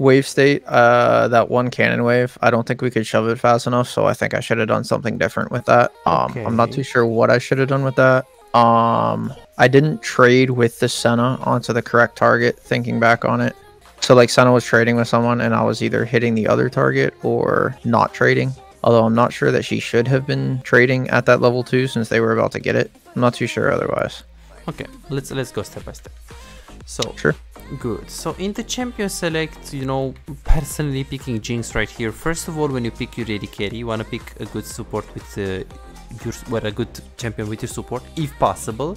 wave state, uh, that one cannon wave, I don't think we could shove it fast enough, so I think I should have done something different with that. Um, I'm not too sure what I should have done with that. Um, I didn't trade with the Senna onto the correct target, thinking back on it. So, like, Senna was trading with someone, and I was either hitting the other target or not trading. Although I'm not sure that she should have been trading at that level too, since they were about to get it. I'm not too sure otherwise. Okay, let's let's go step by step. So Sure. Good. So in the champion select, you know, personally picking Jinx right here. First of all, when you pick your AD carry, you wanna pick a good support with uh, your well, a good champion with your support, if possible,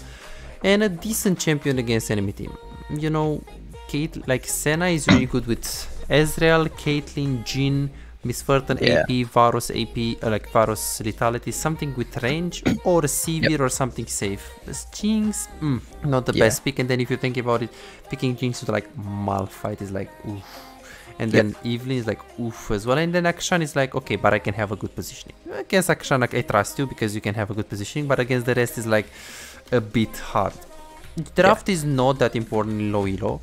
and a decent champion against enemy team. You know, Kate like Senna is really good with Ezreal, Caitlyn, Jhin. Miss Fortune Yeah. AP, Varus AP, uh, like Varus Lethality, something with range, or a Sivir or something safe. This Jinx, mm, not the Yeah. best pick. And then if you think about it, picking Jinx with like Malphite is like oof. And Yep. then Evelynn is like oof as well. And then Akshan is like, okay, but I can have a good positioning. Against Akshan, like, I trust you because you can have a good positioning, but against the rest is like a bit hard. Draft is not that important in low elo.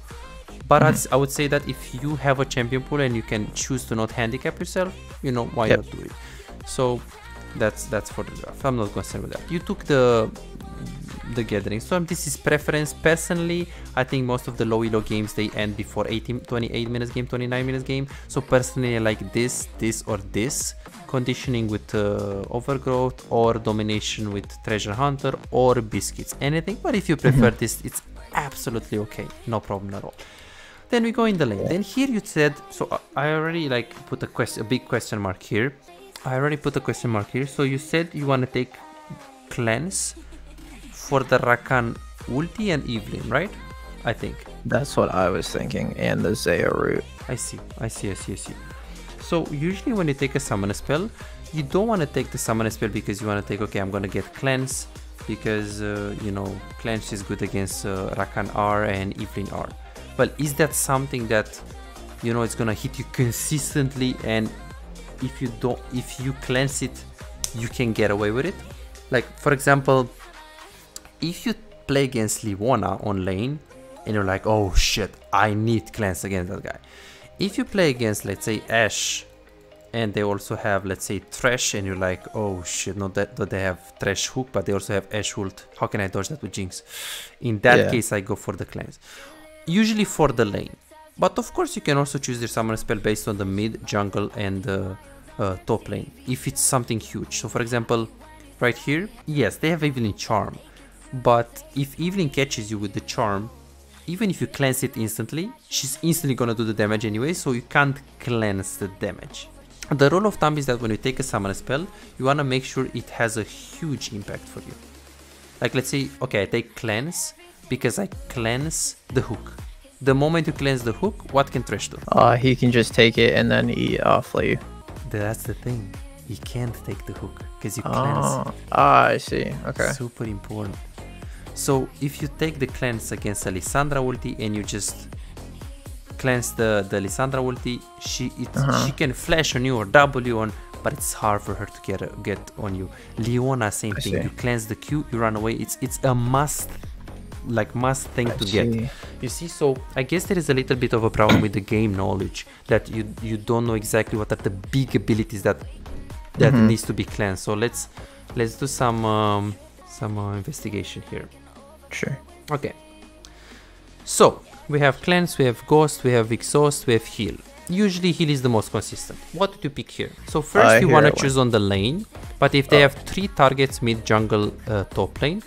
But I'd, I would say that if you have a champion pool and you can choose to not handicap yourself, you know why Yep. not do it. So that's that's for the draft. I'm not concerned with that. You took the the gathering storm. This is preference. Personally, I think most of the low elo games they end before 18, 28 minutes game, 29 minutes game. So personally, I like this, this, or this conditioning with uh, overgrowth or domination with treasure hunter or biscuits. Anything. But if you prefer this, it's absolutely okay. No problem at all. Then we go in the lane. Then here you said so. I- already like put a question, a big question mark here. I already put a question mark here. So you said you want to take cleanse for the Rakan ulti and Evelynn, right? I think. That's what I was thinking, and the Xayah route. I see. I see. I see. I see. So usually when you take a summon spell, you don't want to take the summon spell because you want to take okay, I'm gonna get cleanse because uh, you know cleanse is good against uh, Rakan R and Evelynn R. But is that something that you know it's gonna hit you consistently? And if you don't if you cleanse it you can get away with it? Like for example if you play against Leona on lane and you're like oh shit I need cleanse against that guy. If you play against let's say Ashe and they also have let's say Thresh and you're like oh shit not that, that they have Thresh hook but they also have Ashe ult. How can I dodge that with Jinx? In that Yeah. case I go for the cleanse usually for the lane. But of course you can also choose your summon spell based on the mid jungle and uh, uh, top lane if it's something huge. So for example right here yes they have Evelynn charm. But if Evelynn catches you with the charm even if you cleanse it instantly she's instantly gonna do the damage anyway so you can't cleanse the damage. The rule of thumb is that when you take a summon spell you want to make sure it has a huge impact for you. Like let's say okay i take cleanse because i cleanse the hook the moment you cleanse the hook what can Thresh do Uh, he can just take it and then he uh, flay you. that's the thing he can't take the hook because you cleanse Oh, ah, I see. Okay. super important so if you take the cleanse against Lissandra ulti and you just cleanse the the Lissandra ulti she it, Uh-huh. she can flash on you or W on but it's hard for her to get get on you Leona same I thing see. you cleanse the Q you run away it's it's a must like must thing to get you see so i guess there is a little bit of a problem with the game knowledge that you you don't know exactly what are the big abilities that that Mhm. needs to be cleansed so let's let's do some um, some uh, investigation here Sure. okay so we have cleanse we have ghost we have exhaust we have heal usually heal is the most consistent what did you pick here so first I you want to one. choose on the lane but if they Oh. have three targets mid jungle uh, top lane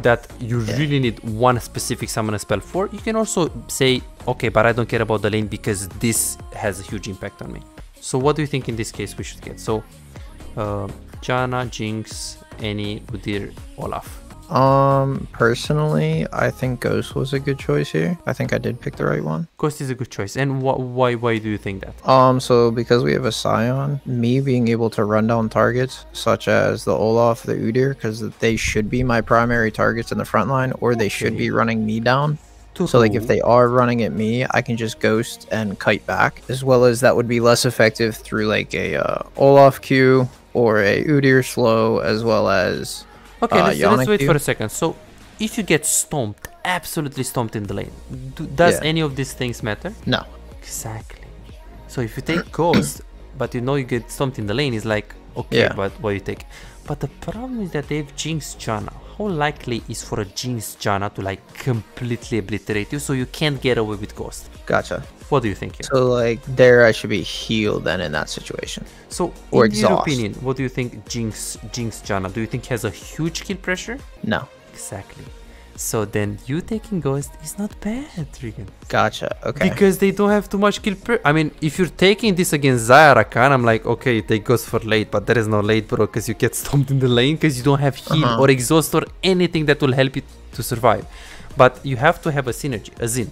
that you Yeah. really need one specific summon spell for you can also say okay but i don't care about the lane because this has a huge impact on me. So what do you think in this case we should get? So uh, Janna jinx Annie Udyr olaf Um, personally, I think Ghost was a good choice here. I think I did pick the right one. Ghost is a good choice. And wh- why why do you think that? Um, so because we have a Sion, me being able to run down targets such as the Olaf, the Udyr, because they should be my primary targets in the front line, or they should be running me down. So like if they are running at me, I can just ghost and kite back, as well as that would be less effective through like a uh, Olaf Q or a Udyr slow, as well as Okay, uh, let's, let's wait for a second. So, if you get stomped, absolutely stomped in the lane, do, does Yeah. any of these things matter? no. Exactly. So if you take Ghost, but you know you get stumped in the lane, it's like, okay, Yeah. but what you take? But the problem is that they have Jinx Janna. How likely is for a Jinx Janna to like completely obliterate you so you can't get away with Ghost? Gotcha. What do you think here? So like there, I should be healed then in that situation. So, Or in your opinion, what do you think Jinx Jinx Janna? Do you think has a huge kill pressure? No. Exactly. So then you taking Ghost is not bad, Regan. Gotcha. Okay. Because they don't have too much kill per- I mean, if you're taking this against Xayah Rakan, I'm like, okay, you take Ghost for late, but there is no late, bro, because you get stomped in the lane because you don't have heal Uh-huh. or exhaust or anything that will help you to survive. But you have to have a synergy, as in,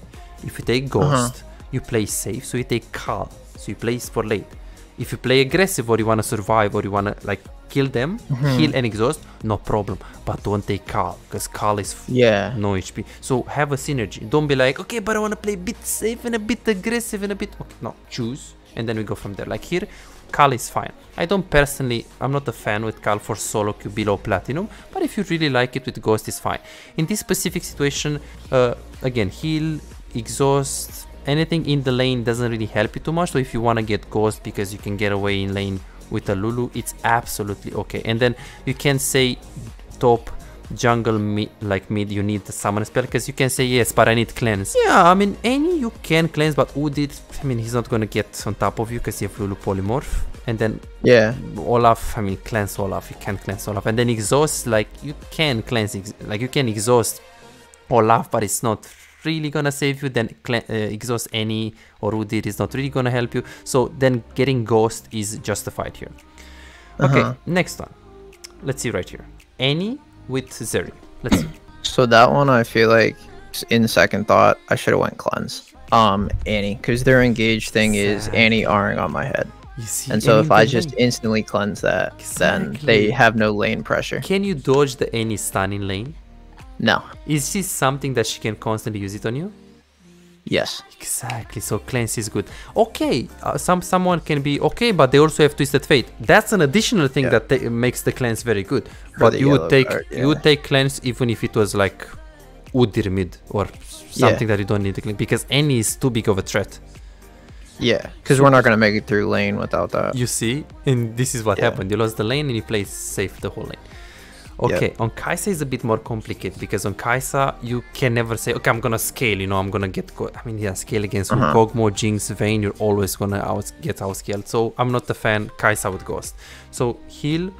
if you take Uh-huh. Ghost, you play safe, so you take Cull, so you play for late. If you play aggressive or you want to survive or you want to like kill them, Mm-hmm. heal and exhaust, no problem. But don't take Cull, because Cull is yeah. no HP. So have a synergy. Don't be like, okay, but I want to play a bit safe and a bit aggressive and a bit. Okay, no, choose, and then we go from there. Like here, Cull is fine. I don't personally, I'm not a fan with Cull for solo queue below platinum, but if you really like it with Ghost, is fine. In this specific situation, uh, again, heal, exhaust, anything in the lane doesn't really help you too much. So if you want to get Ghost because you can get away in lane with a Lulu, it's absolutely okay. And then you can say top jungle mid like mid you need the summon spell because you can say yes but i need cleanse yeah i mean Annie you can cleanse but Udyr i mean he's not gonna get on top of you because you have lulu polymorph and then Yeah. olaf i mean cleanse olaf you can't cleanse olaf and then exhaust like you can cleanse like you can exhaust olaf but it's not really gonna save you then uh, exhaust Annie or Udyr is not really gonna help you so then getting ghost is justified here okay Uh-huh. next one let's see right here Annie with zeri let's see So that one, I feel like, in second thought, I should have went cleanse. Um, Annie, because their engaged thing is. Annie Aring on my head, You see, and so if I just instantly cleanse that, then they have no lane pressure. can you dodge the Annie stun in lane? No. Is this something that she can constantly use it on you? Yes. Exactly. So cleanse is good. Okay, uh, some someone can be okay, but they also have twisted fate. That's an additional thing Yeah. that makes the cleanse very good. But you would take card, you would take cleanse even if it was like Udyr mid or something that you don't need to cleanse because Annie is too big of a threat. Yeah. Because we're not gonna make it through lane without that. You see, and this is what Yeah. happened. You lost the lane and you play safe the whole lane. Okay, on Kaisa is a bit more complicated because on Kaisa you can never say, okay, I'm gonna scale. You know, I'm gonna get. I mean, yeah, scale against Uh-huh. Kog'Maw, Jinx, Vayne. You're always gonna out get outscaled. So I'm not a fan Kaisa with Ghost. So heal,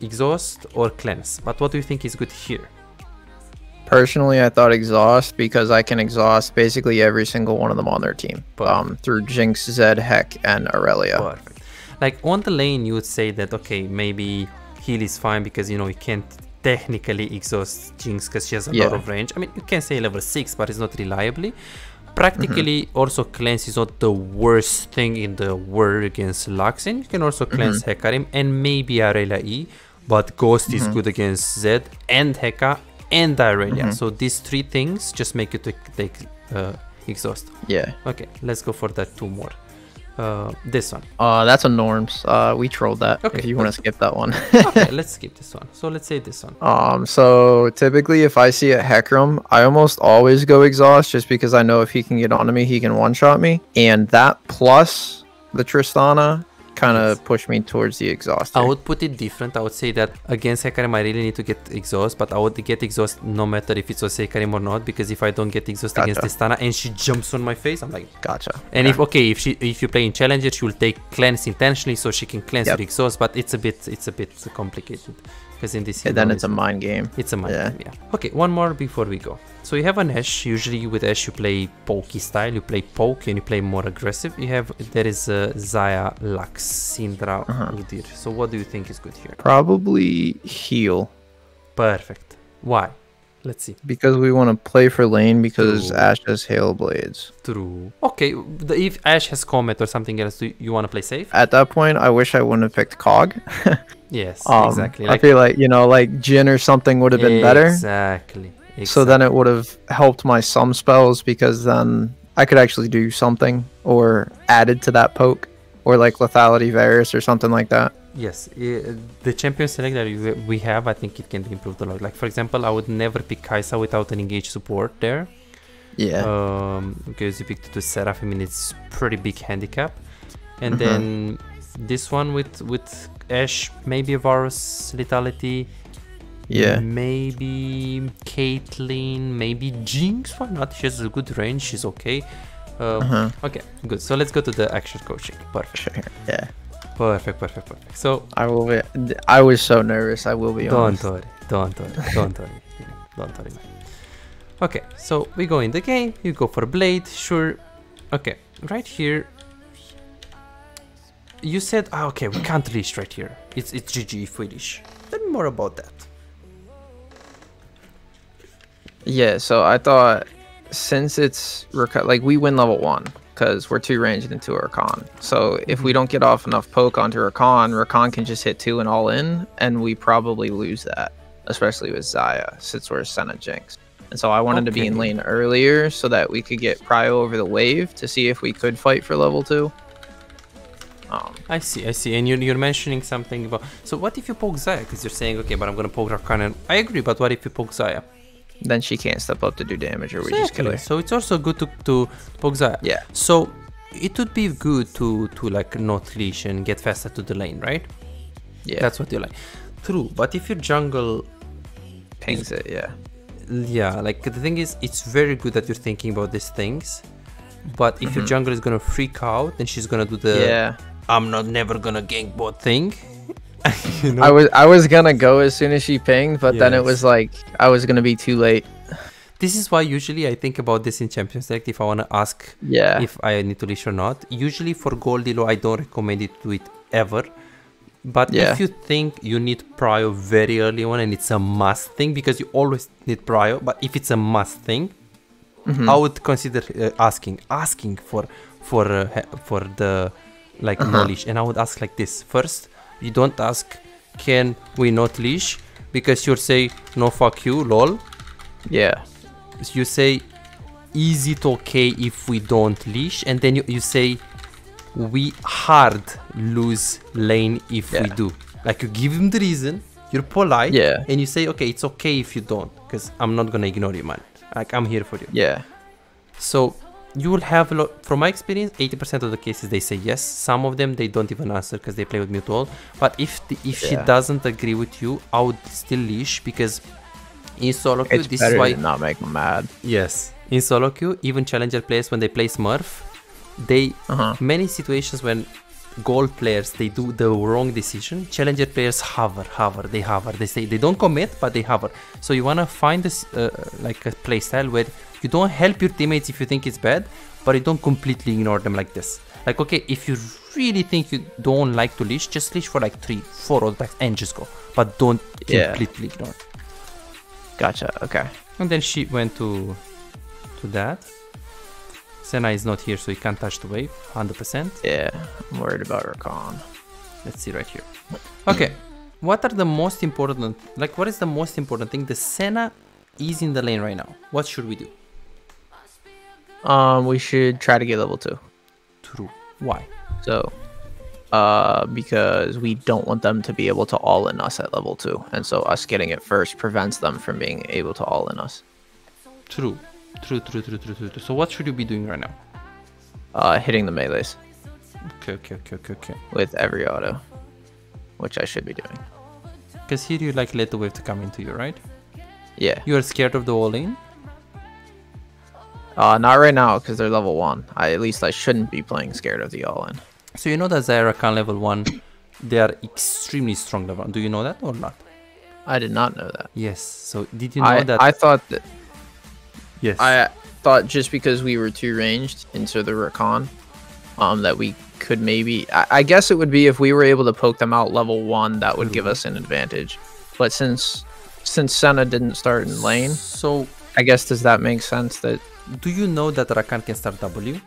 exhaust, or cleanse. But what do you think is good here? Personally, I thought exhaust because I can exhaust basically every single one of them on their team. Um, through Jinx, Zed, Heck, and Aurelia. Perfect. Like on the lane, you would say that okay, maybe heal is fine because you know you can't technically exhaust Jinx because she has a lot of range. I mean, you can say level six, but it's not reliably. Practically, mm-hmm. also cleanse is not the worst thing in the world against Lux, and you can also cleanse mm-hmm. Hecarim and maybe Aurelia E, but Ghost is mm-hmm. good against Zed and Heka and Aurelia. So these three things just make you take, take uh, exhaust. Yeah. Okay, let's go for that two more. Uh, this one. Uh, that's a norms. Uh, we trolled that. Okay, If you want to skip that one. okay, let's skip this one. So let's say this one. Um, so typically if I see a Hecarim, I almost always go exhaust just because I know if he can get onto me, he can one shot me. And that plus the Tristana kind of push me towards the exhaust. I would put it different. I would say that against Hecarim, I really need to get exhaust, but I would get exhaust no matter if it's was Hecarim or not, because if I don't get exhaust against Gotcha. Tristana and she jumps on my face, I'm like. Gotcha. And if okay, if she if you play in challenger, she will take cleanse intentionally so she can cleanse Yep. with exhaust, but it's a bit it's a bit complicated because in this Yeah, then it's a mind game. It's a mind Yeah. game, yeah. Okay, one more before we go. So you have an Ashe. Usually with Ashe you play pokey style. You play poke and you play more aggressive. You have there is uh, Zaya, Lux, Syndra, Uh-huh. Udyr. So what do you think is good here? Probably heal Perfect. Why? Let's see. because we want to play for lane because True. Ashe has Hail Blades. True. Okay, the, if Ashe has Comet or something else, do you want to play safe? At that point, I wish I wouldn't have picked Kog. Yes, Um, exactly. I feel like you know, like Jhin or something would have been better. Exactly. So then it would have helped my some spells because then I could actually do something or added to that poke or like lethality Varus or something like that. Yes, uh, the champion select that we- have, I think it can be improved a lot. Like for example, I would never pick Kaisa without an engaged support there. Yeah. Um, because you picked the Seraph, I mean it's pretty big handicap. And Mhm. then this one with with Ashe, maybe Varus Lethality, yeah. maybe Caitlyn, maybe Jinx. Why not? She has a good range. She's okay. Um, Uh-huh. Okay, good. So let's go to the actual coaching. Perfect, Sure. Yeah. perfect, perfect, perfect. So I will be. I was so nervous. I will be don't honest. worry, don't worry, don't worry, don't worry. Okay, so we go in the game. You go for blade, sure. Okay, right here. You said, ah, okay, we can't leash right here. It's it's GG if we leash. Tell me more about that. Yeah. So I thought since it's like we win level one because we're two ranged into Rakan. So if we don't get off enough poke onto Rakan, Rakan can just hit two and all in, and we probably lose that, especially with Xayah since we're Senna Jinx. And so I wanted to be in lane earlier so that we could get Prio over the wave to see if we could fight for level two. Um, I see, I see. And you're, you're mentioning something about. So what if you poke Xayah? Because you're saying, okay, but I'm gonna poke Rakan. And I agree, but what if you poke Xayah? Then she can't step up to do damage, or we just kill Exactly. her. So it's also good to to poke Xayah. Yeah. So it would be good to to like not leash and get faster to the lane, right? Yeah. That's what you like. True, but if your jungle, pings it. Yeah. yeah, like the thing is, it's very good that you're thinking about these things. But if your Mhm. jungle is gonna freak out, then she's gonna do the yeah. "I'm not never gonna gank bot" thing. you know? I was I was gonna go as soon as she pinged, but then it was like I was gonna be too late. This is why usually I think about this in Champions Select if I wanna ask Yeah. if I need to leash or not. Usually for Goldilo, I don't recommend it to it ever. But Yeah. if you think you need prio very early on and it's a must thing because you always need prio, but if it's a must thing, Mhm. I would consider uh, asking asking for for uh, for the like Uh-huh. no leash, and I would ask like this first. You don't ask, can we not leash? Because you'll say no, fuck you, lol. yeah. You say, is it okay if we don't leash? And then you, you say, we hard lose lane if we do. Like you give him the reason, you're polite, Yeah. and you say, okay, it's okay if you don't, because I'm not gonna ignore you, man. Like I'm here for you. Yeah. So you will have a lot. From my experience, 80% of the cases they say yes. Some of them they don't even answer because they play with mutual. But if the, if she doesn't agree with you, I would still leash because in solo queue, It's this better is why to not make them mad. Yes. In solo queue, even challenger players when they play Smurf, they Uh huh. many situations when gold players they do the wrong decision. Challenger players hover, hover, they hover. They say they don't commit, but they hover. So you wanna find this uh, like a playstyle where you don't help your teammates if you think it's bad, but you don't completely ignore them like this. Like okay, if you really think you don't like to leash, just leash for like three, four attacks and just go. But don't Yeah. completely ignore. Gotcha. Okay. And then she went to to that. Senna is not here, so he can't touch the wave, 100%. Yeah. I'm worried about Rakan. Let's see right here. Okay, what are the most important, like what is the most important thing? The Senna is in the lane right now. What should we do? Um, we should try to get level two. True. Why? So, uh, because we don't want them to be able to all in us at level two, and so us getting it first prevents them from being able to all in us. True. True, true, true, true, true. true. So what should you be doing right now? Uh, hitting the melees Okay, okay, okay, okay, okay. with every auto, which I should be doing. Because here you like let the wave to come into you, right? Yeah. You are scared of the all in? Uh, not right now because they're level one. I at least I shouldn't be playing scared of the all in. So you know that Xayah Rakan level 1, they are extremely strong level 1. Do you know that or not? I did not know that. Yes. So did you know I that? I thought that yes. I thought just because we were too ranged into the Rakan, um, that we could maybe. I, I guess it would be if we were able to poke them out level one, that would give us an advantage. But since since Senna didn't start in lane, so I guess does that make sense? That do you know that Rakan can start W?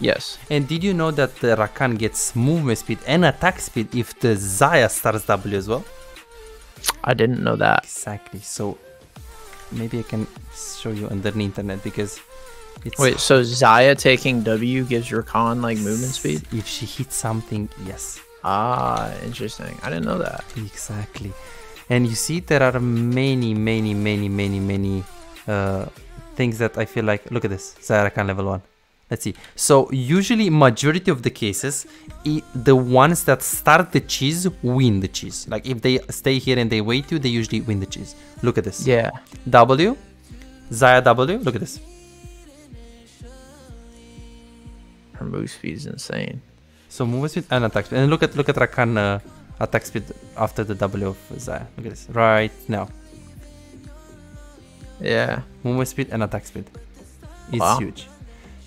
yes, And did you know that the Rakan gets movement speed and attack speed if the Xayah starts W as well? I didn't know that. Exactly. So maybe I can show you under the internet because it's Wait, so Xayah taking W gives Rakan like movement speed? If she hits something, yes, Ah, interesting. I didn't know that. exactly. And you see, there are many, many, many, many, many uh, things that I feel like, look at this, Xayah Rakan level 1. Let's see. So usually majority of the cases, the ones that start the cheese win the cheese. Like if they stay here and they wait you, they usually win the cheese. Look at this. Yeah. W, Xayah W, look at this. Her move speed is insane. So move speed and attack speed. And look at look at Rakan uh, attack speed after the W of Xayah. Look at this. Right now. Yeah. Movement speed and attack speed. It's Wow. huge.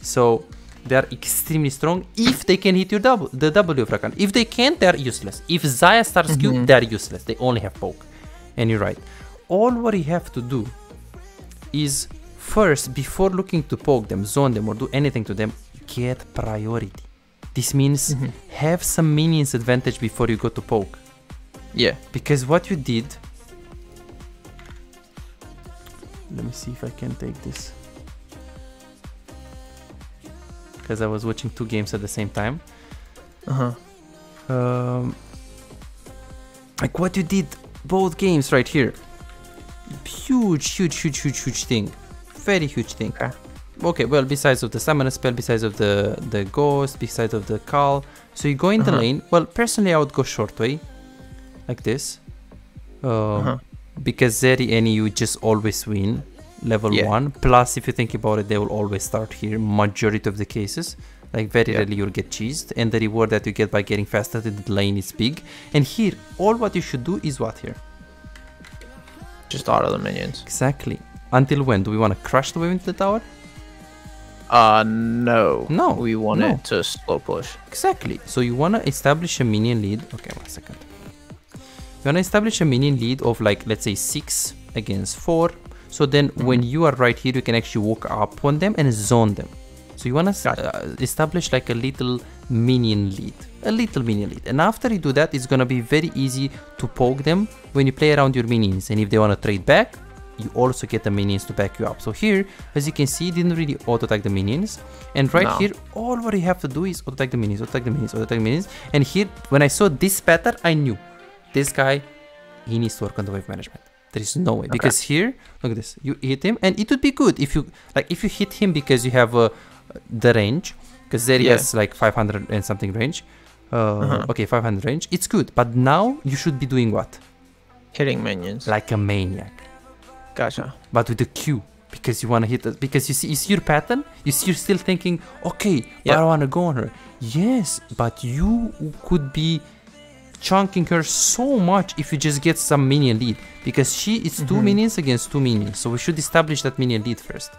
So they are extremely strong if they can hit your double the W of Rakan. If they can't, they are useless. If Xayah starts Q, Mhm. they are useless. They only have poke. And you're right. All what you have to do is first, before looking to poke them, zone them, or do anything to them, get priority. This means Mhm. have some minions advantage before you go to poke. Yeah. Because what you did. Let me see if I can take this. Because I was watching two games at the same time. Uh huh. Um, like what you did both games right here. Huge, huge, huge, huge, huge thing. Very huge thing. Okay. Okay, well, besides of the summon spell, besides of the the ghost, besides of the Cull, so you go in the Uh-huh. lane. Well, personally, I would go short way, like this, um, Uh-huh. Because Zeri and you just always win level Yeah. one. Plus, if you think about it, they will always start here. Majority of the cases, like very Yeah. rarely you'll get cheesed, and the reward that you get by getting faster to the lane is big. And here, all what you should do is what here Just auto the minions. exactly. Until when do we want to crush the wave into the tower? Uh, no. No, We want no. it to slow push. Exactly. So you wanna establish a minion lead. Okay, one second. You wanna establish a minion lead of like let's say six against four. So then when you are right here, you can actually walk up on them and zone them. So you wanna uh, establish like a little minion lead, a little minion lead. And after you do that, it's gonna be very easy to poke them when you play around your minions. And if they wanna trade back, you also get the minions to back you up. So here, as you can see, didn't really auto attack the minions. And right No. here, all what you have to do is auto attack the minions, auto attack the minions, auto attack the minions. And here, when I saw this pattern, I knew this guy, he needs to work on the wave management. There is no way because here, look at this. You hit him, and it would be good if you like if you hit him because you have uh, the range, because there he Yeah. has like 500 and something range. Uh, Uh-huh. Okay, 500 range. It's good, but now you should be doing what? Hitting minions. Like a maniac Gotcha. but with the Q because you want to hit it because you see you see your pattern you see you're still thinking okay but I want to go on her yes but you could be chunking her so much if you just get some minion lead because she is two Mhm. minions against two minions so we should establish that minion lead first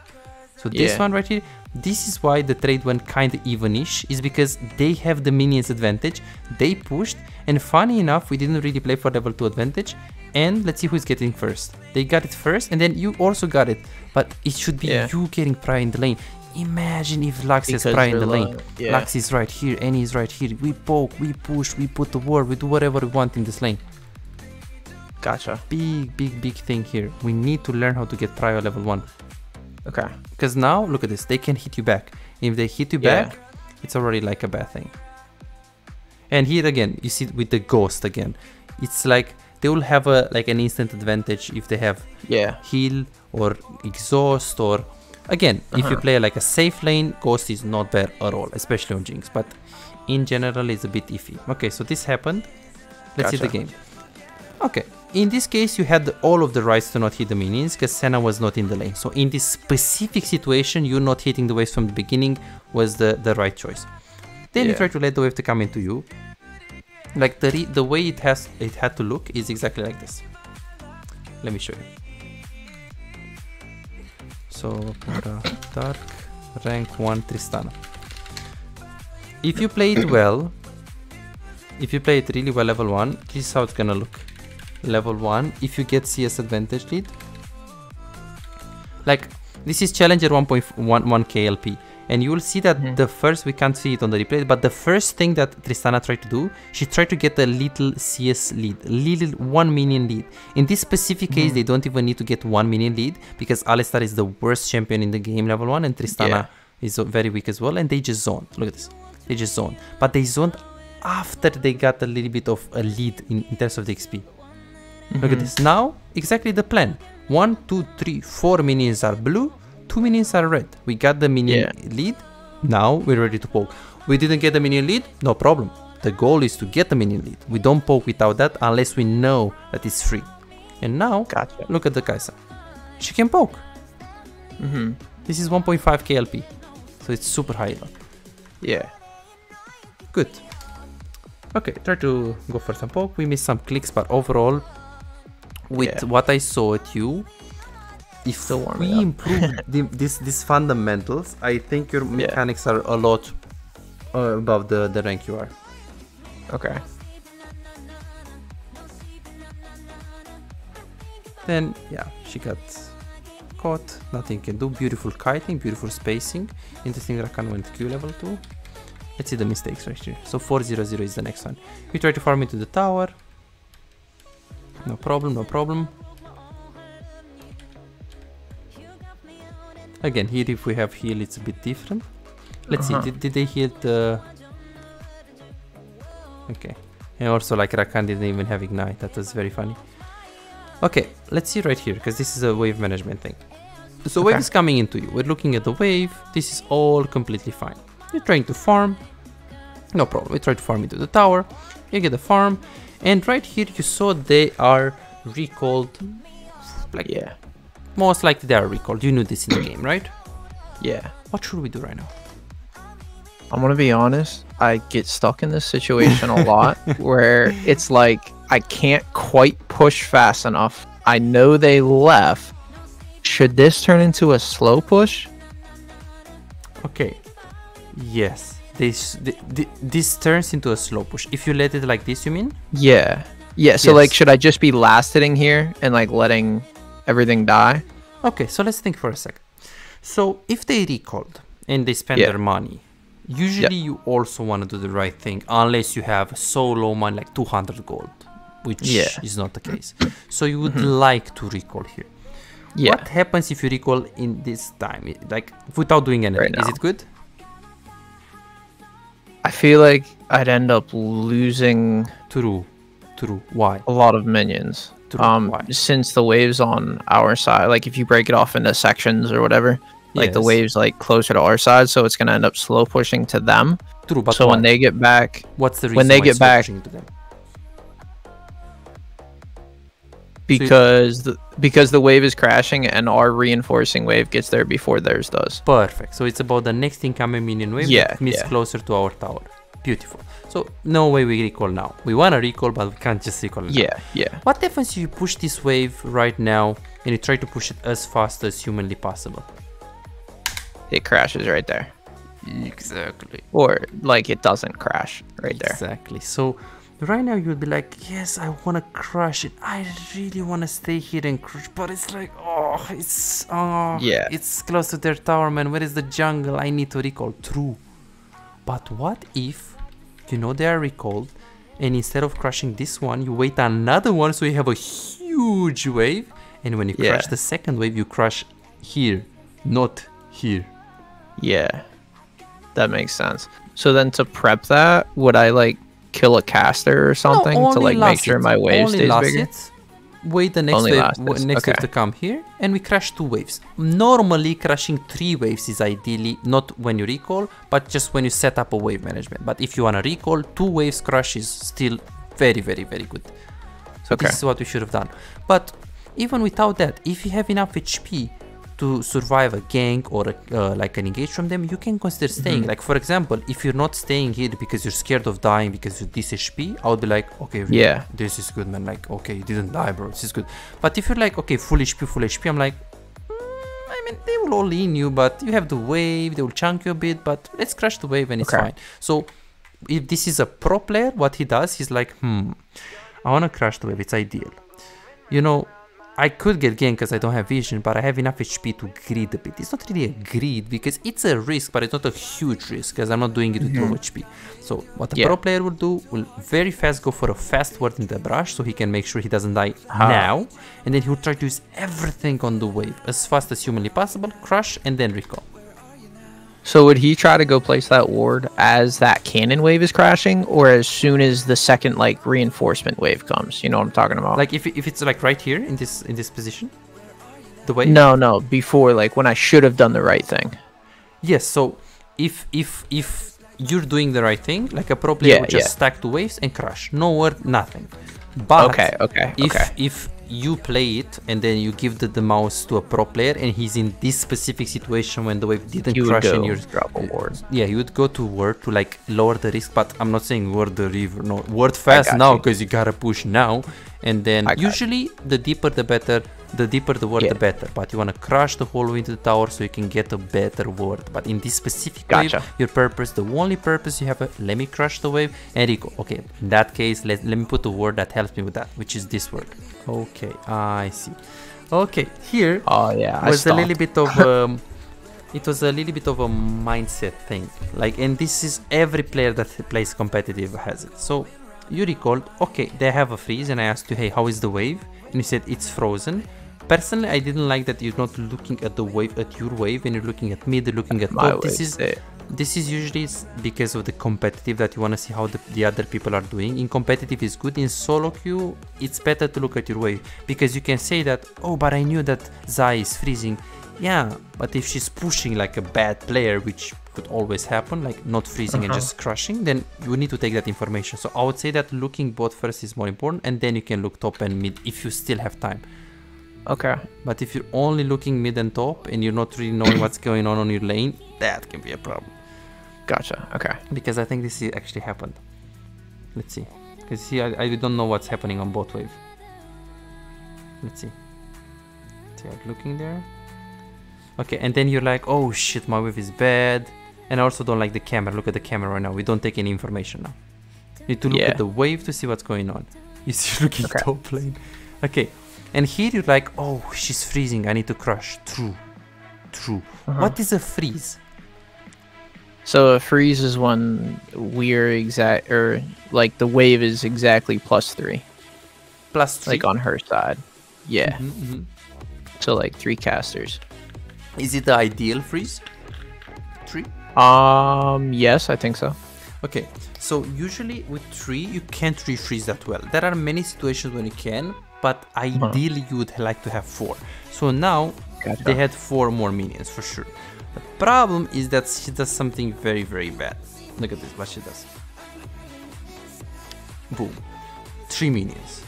so this Yeah. one right here this is why the trade went kind of evenish is because they have the minions advantage they pushed and funny enough we didn't really play for level 2 advantage and let's see who's getting first they got it first and then you also got it but it should be Yeah. you getting prior in the lane imagine if lux is prior in the lane. Yeah. lux is right here and he's right here we poke we push we put the ward we do whatever we want in this lane Gotcha. big big big thing here we need to learn how to get prior level 1 Okay. because now look at this they can hit you back if they hit you Yeah. back it's already like a bad thing and here again you see with the ghost again it's like they will have a like an instant advantage if they have Yeah. heal or exhaust or again if you Uh-huh. play like a safe lane ghost is not bad at all especially on jinx but in general it's a bit iffy. Okay so this happened. Let's see the game. Okay in this case you had all of the rights to not hit the minions because Senna was not in the lane. So in this specific situation you not hitting the waves from the beginning was the the right choice. Then you Yeah. try to let the wave to come into you. Like the re- the way it has it had to look is exactly like this. Let me show you so Pandora dark rank 1 tristana. If you play it well if you play it really well level 1 this is how it's gonna look. Level 1 if you get cs advantage lead. Like this is challenger 1.11 klp and you will see that Mhm. the first we can't see it on the replay but the first thing that tristana tried to do she tried to get a little cs lead little one minion lead in this specific case Mhm. they don't even need to get one minion lead because alistar is the worst champion in the game level 1 and tristana is uh, very weak as well and they just zoned look at this they just zoned but they zoned after they got a little bit of a lead in, in terms of the xp Look at Mhm. this. Now, exactly the plan. One, two, three, four minions are blue, two minions are red. We got the minion Yeah. lead. Now we're ready to poke. We didn't get the minion lead. No problem. The goal is to get the minion lead. We don't poke without that unless we know that it's free. And now Gotcha. look at the Kaisa. She can poke. Mm-hmm. This is 1.5 KLP. So it's super high elo. Yeah. Good. Okay, try to go for some poke. We missed some clicks, but overall, with Yeah. what I saw at you, if we up. improve the, this these fundamentals, I think your mechanics are a lot uh, above the, the rank you are. Okay. Then yeah, she got caught. Nothing can do. Beautiful kiting, beautiful spacing. Interesting Rakan went Q level 2. Let's see the mistakes right here. So 400 is the next one. We try to farm into the tower. No problem, no problem. Again, here if we have heal, it's a bit different. Let's Uh-huh. see, did, did they heal the... Okay. And also like Rakan didn't even have ignite, that was very funny. Okay, let's see right here, because this is a wave management thing. So wave is coming into you. We're looking at the wave. This is all completely fine. You're trying to farm. No problem. We try to farm into the tower. You get the farm. And right here you saw they are recalled. Like Yeah. Most likely they are recalled. You knew this in the game, right? Yeah. What should we do right now? I'm gonna be honest. I get stuck in this situation a lot where it's like I can't quite push fast enough. I know they left. Should this turn into a slow push? Okay. Yes. This th- th- this turns into a slow push. If you let it like this, you mean? Yeah. Yeah. So like, should I just be last hitting here and like letting everything die? Okay, so let's think for a second. So if they recalled and they spend Yeah. their money, usually you also want to do the right thing unless you have so low money like 200 gold, which Yeah. Mm-hmm. is not the case. So you would like to recall here. Yeah. What happens if you recall in this time, like without doing anything? Right is it good? I feel like I'd end up losing True, true. Why? a lot of minions. Um, since the waves on our side, like if you break it off into sections or whatever, like the waves like closer to our side, so it's gonna end up slow pushing to them. True, but so why? when they get back, What's the reason when they get back- pushing to them? because the because the wave is crashing and our reinforcing wave gets there before theirs does. Perfect. So it's about the next incoming minion wave Yeah, that yeah. closer to our tower. Beautiful. So no way we recall now. We want to recall, but we can't just recall now. Yeah, yeah. What happens if you push this wave right now and you try to push it as fast as humanly possible? It crashes right there. Exactly. Or like it doesn't crash right there. Exactly. So right now you would be like, yes, I want to crush it. I really want to stay here and crush, but it's like, oh, it's oh, Yeah. it's close to their tower, man. Where is the jungle? I need to recall. True. But what if you know they are recalled, and instead of crushing this one, you wait another one, so you have a huge wave, and when you Yeah. crush the second wave, you crush here, not here. Yeah. That makes sense. So then to prep that, would I like kill a caster or something to like make sure my wave Only stays bigger? hit. Wait the next wave, last w- hits, next wave to come here, and we crash two waves. Normally, crashing three waves is ideally not when you recall, but just when you set up a wave management. But if you wanna recall, two waves crash is still very, very, very good. So Okay. this is what we should have done. But even without that, if you have enough HP to survive a gank or a, uh, like an engage from them, you can consider staying. Mm-hmm. Like for example, if you're not staying here because you're scared of dying because you're this HP, I would be like, okay, really, Yeah. this is good, man. Like, okay, you didn't die, bro. This is good. But if you're like, okay, full HP, full HP, I'm like, mm, I mean, they will all in you, but you have the wave, they will chunk you a bit, but let's crash the wave and it's Okay. fine. So if this is a pro player, what he does, he's like, hmm, I want to crash the wave. It's ideal. You know, I could get ganked because I don't have vision, but I have enough HP to greed a bit. It's not really a greed because it's a risk, but it's not a huge risk because I'm not doing it with low HP. So what a Yeah. pro player will do will very fast go for a fast word in the brush so he can make sure he doesn't die Ah. now, and then he'll try to use everything on the wave as fast as humanly possible, crush, and then recall. So would he try to go place that ward as that cannon wave is crashing, or as soon as the second like reinforcement wave comes? You know what I'm talking about? Like if, if it's like right here in this in this position, The way. No, no, before like when I should have done the right thing. Yes. So if if if you're doing the right thing, like a pro player Yeah, would just yeah. stack two waves and crush. No word, nothing. But Okay, okay, if okay. if you play it and then you give the, the mouse to a pro player and he's in this specific situation when the wave didn't You go and you're drop a ward. yeah you would go to word to like lower the risk but i'm not saying word the river no word fast now because you. gotta push now and then got you. usually the deeper the better the deeper the word Yeah. the better. But you want to crush the whole way into the tower so you can get a better word. But in this specific Gotcha. wave your purpose the only purpose you have a let me crush the wave and you go okay in that case let, let me put a word that helps me with that which is this word. Okay i see. Okay here Oh yeah, I was a little bit of um, it was a little bit of a mindset thing. Like and this is every player that plays competitive has it. So you recalled okay they have a freeze and i asked you hey how is the wave? And you said it's frozen personally i didn't like that you're not looking at the wave at your wave and you're looking at mid looking at My top this is this is usually because of the competitive that you want to see how the, the other people are doing. In competitive is good in solo queue it's better to look at your wave. Because you can say that oh but i knew that Xayah is freezing. Yeah but if she's pushing like a bad player which could always happen like not freezing and Uh-huh. just crushing then you need to take that information. So i would say that looking both first is more important and then you can look top and mid if you still have time Okay. but if you're only looking mid and top and you're not really knowing what's going on on your lane that can be a problem Gotcha. Okay. because I think this actually happened. Let's see. Because see, I, I don't know what's happening on both wave. Let's see. See, I'm looking there. Okay, and then you're like, oh shit, my wave is bad. And I also don't like the camera. Look at the camera right now. We don't take any information now. You need to look Yeah. at the wave to see what's going on. You see, looking Okay. top lane. Okay, and here you're like, oh, she's freezing. I need to crush. True. True. Uh-huh. What is a freeze? So a freeze is when we're exact or like the wave is exactly plus three, Plus three. like on her side. Yeah. Mhm, mhm. So like three casters. Is it the ideal freeze? Three? Um. Yes, I think so. Okay, so usually with three, you can't refreeze that well. There are many situations when you can, but ideally you would like to have four. So now Gotcha. they had four more minions for sure. The problem is that she does something very, very bad. Look at this, what she does. Boom. Three minions.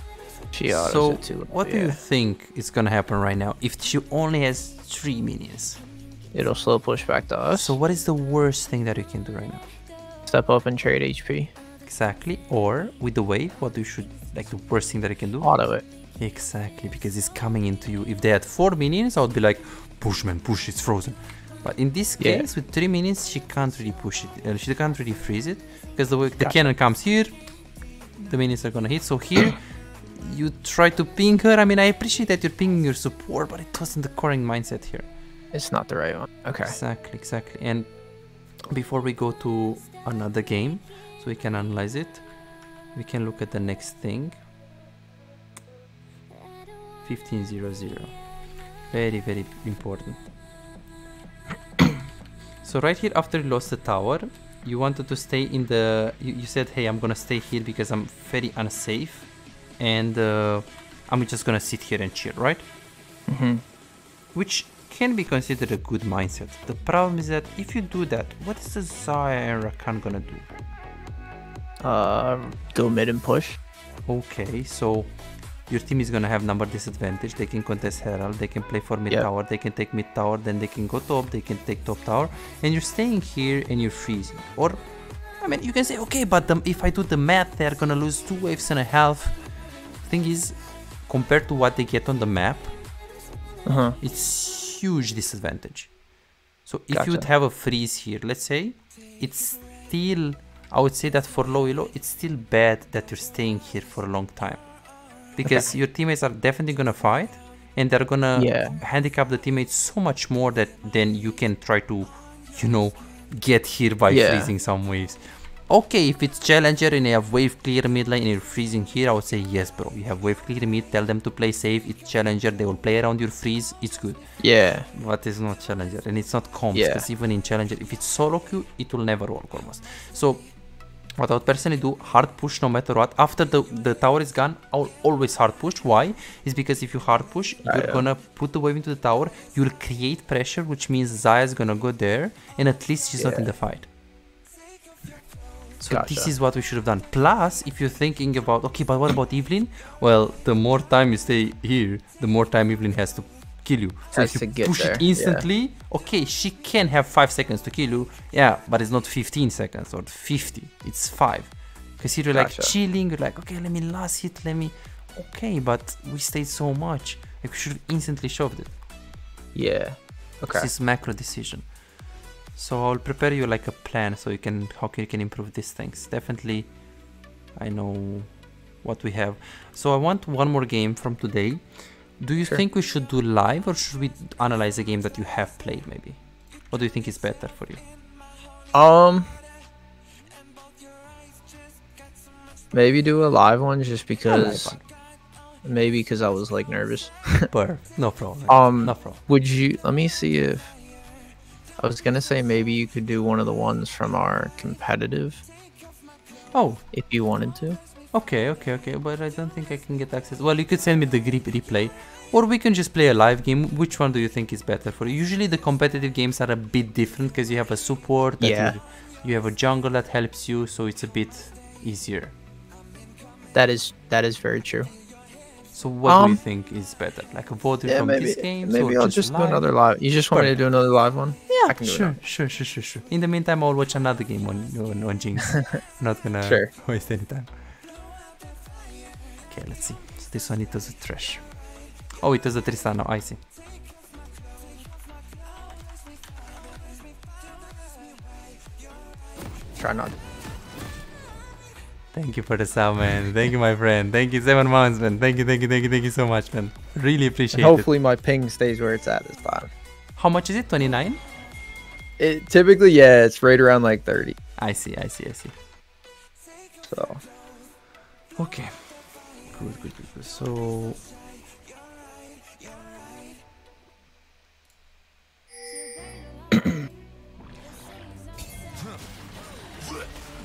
She so what do you think is gonna happen right now if she only has three minions? It'll slow push back to us. So what is the worst thing that you can do right now? step up and trade HP. Exactly. Or with the wave, what you should like the worst thing that you can do? Auto it. Exactly, because it's coming into you. If they had four minions, I would be like, push man, push, it's frozen. But in this Yeah. case, with three minions, she can't really push it. Uh, she can't really freeze it because the way the cannon comes here, the minions are gonna hit. So here, you try to ping her. I mean, I appreciate that you're pinging your support, but it wasn't the correct mindset here. It's not the right one. Okay. Exactly, exactly. And before we go to another game, so we can analyze it, we can look at the next thing. 1500. Very, very important. so right here, after you lost the tower, you wanted to stay in the. You, you said, "Hey, I'm gonna stay here because I'm very unsafe, and uh, I'm just gonna sit here and chill." Right? hmm which can be considered a good mindset. The problem is that if you do that, what is the Xayah and Rakan gonna do? Uh, go mid and push. Okay, so your team is gonna have number disadvantage. They can contest Herald, they can play for mid Yep. tower, they can take mid tower, then they can go top, they can take top tower, and you're staying here and you're freezing. Or, I mean, you can say, okay, but the, if I do the math, they're gonna lose two waves and a half. Thing is, compared to what they get on the map, Uh huh. it's huge disadvantage. So if you would have a freeze here, let's say, it's still, I would say that for low elo, it's still bad that you're staying here for a long time. Because your teammates are definitely gonna fight and they're gonna Yeah. handicap the teammates so much more that then you can try to, you know, get here by Yeah. freezing some waves. Okay, if it's challenger and you have wave clear mid lane and you're freezing here, I would say yes, bro. You have wave clear mid, tell them to play safe. It's challenger, they will play around your freeze. It's good. Yeah. But it's not challenger and it's not comps Yeah. because even in challenger, if it's solo queue, it will never work almost. So what I would personally do, hard push no matter what. After the, the tower is gone, I'll always hard push. Why? Is because if you hard push, you're Ah, yeah. gonna put the wave into the tower, you'll create pressure, which means Xayah's gonna go there, and at least she's not in the fight. So this is what we should have done. Plus, if you're thinking about, okay, but what about Evelynn? Well, the more time you stay here, the more time Evelynn has to kill you. So Has if you get push there, it yeah. instantly, okay, she can have 5 seconds to kill you, yeah, but it's not 15 seconds or 50, it's 5. Because you're like chilling, you're like, okay, let me last hit, let me. Okay, but we stayed so much. Like, we should have instantly shoved it. Yeah. Okay. This is macro decision. So I'll prepare you like a plan so you can how can you can improve these things. Definitely I know what we have. So I want one more game from today. Do you Sure. think we should do live or should we analyze a game that you have played maybe? What do you think is better for you? Um. Maybe do a live one just because one. maybe because I was like nervous. Perfect. No problem. Um, no problem. Would you let me see if I was gonna say maybe you could do one of the ones from our competitive Oh, if you wanted to. Okay, okay, okay. But I don't think I can get access. Well, you could send me the grip replay, or we can just play a live game. Which one do you think is better for you? Usually, the competitive games are a bit different because you have a support. That Yeah. You, you have a jungle that helps you, so it's a bit easier. That is that is very true. So, what do you Um, think is better? Like a voting Yeah, from maybe these games, maybe I'll just, just do another live. You just want me to do another live one? Yeah, sure, sure, sure, sure, sure. In the meantime, I'll watch another game on on, on Jinx. I'm not gonna Sure. waste any time. Okay, let's see. So this one it was a trash. Oh, it was a Tristana. I see. Try not. Thank you for the sub, man. Thank you, my friend. Thank you, seven months, man. Thank you, thank you, thank you, thank you so much, man. Really appreciate it. hopefully my ping stays where it's at this time. How much is it? Twenty nine. It typically yeah, it's right around like thirty. I see, I see, I see. So Okay. Good, good, good. So.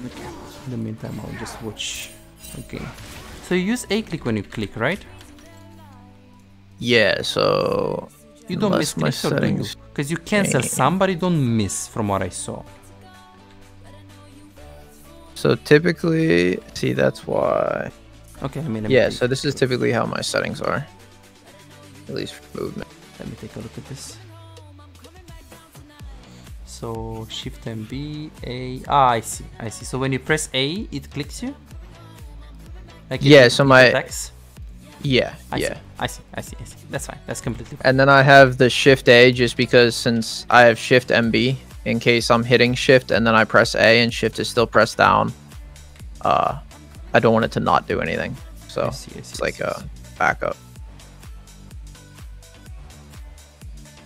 okay. In the meantime, I'll just watch. Okay. So you use A click when you click, right? yeah, so You don't miss my clicks or do you? settings Because you cancel change. somebody don't miss from what I saw. so typically see that's why Okay, I mean, yeah, so this is typically how my settings are. At least for movement. Let me take a look at this. So Shift and B A. Ah, I see. I see. So when you press A, it clicks you. Like it- Yeah, so it my- attacks? Yeah, I yeah. see. I see. I see. I see. That's fine. That's completely fine. And then I have the shift A just because since I have shift MB in case I'm hitting shift and then I press A and shift is still pressed down. Uh I don't want it to not do anything. So I see, I see, it's like a backup.